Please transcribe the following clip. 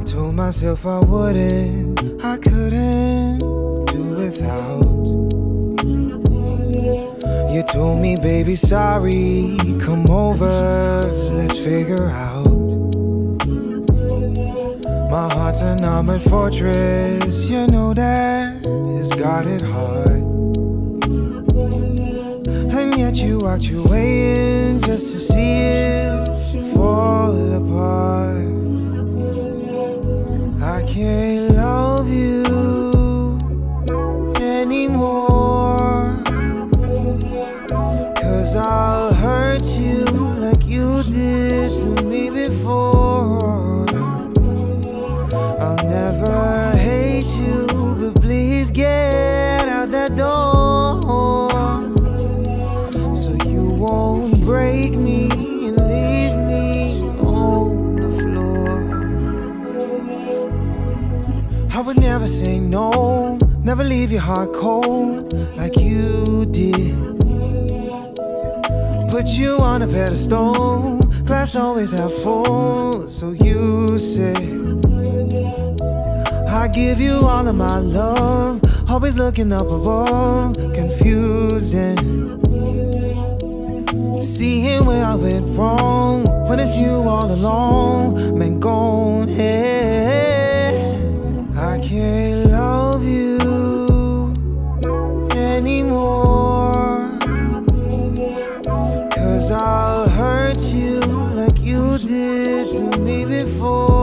told myself I wouldn't, I couldn't do without. You told me, baby, sorry, come over, let's figure out. My heart's an armored fortress, you know that it's guarded hard. And yet you walked your way in just to see can't love you anymore. Cause I'll hurt you like you did to me before. I'll never hate you, but please get out that door. So I would never say no, never leave your heart cold like you did. Put you on a pedestal, glass always half full, so you say. I give you all of my love, always looking up above, confused and seeing where I went wrong. When it's you all along, man, go Cause I'll hurt you like you did to me before.